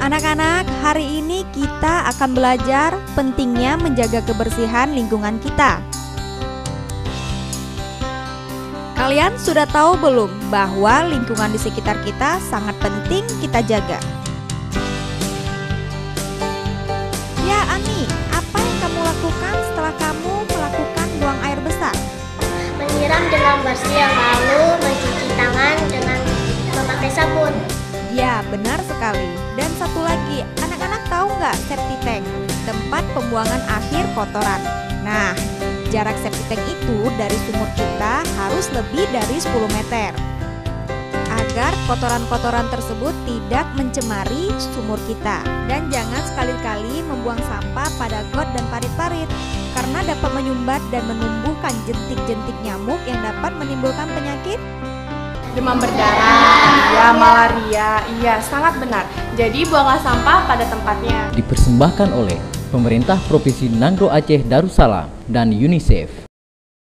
Anak-anak, hari ini kita akan belajar pentingnya menjaga kebersihan lingkungan kita. Kalian sudah tahu belum bahwa lingkungan di sekitar kita sangat penting kita jaga? Ya, Ani, apa yang kamu lakukan setelah kamu melakukan buang air besar? Menyiram dengan bersih lalu Ya, benar sekali. Dan satu lagi, anak-anak tahu nggak septic tank? Tempat pembuangan akhir kotoran. Nah, jarak septic tank itu dari sumur kita harus lebih dari 10 meter. Agar kotoran-kotoran tersebut tidak mencemari sumur kita. Dan jangan sekali-kali membuang sampah pada got dan parit-parit karena dapat menyumbat dan menumbuhkan jentik-jentik nyamuk yang dapat menimbulkan penyakit demam berdarah, ya malaria, iya sangat benar. Jadi buanglah sampah pada tempatnya. Dipersembahkan oleh Pemerintah Provinsi Nangro Aceh Darussalam dan UNICEF.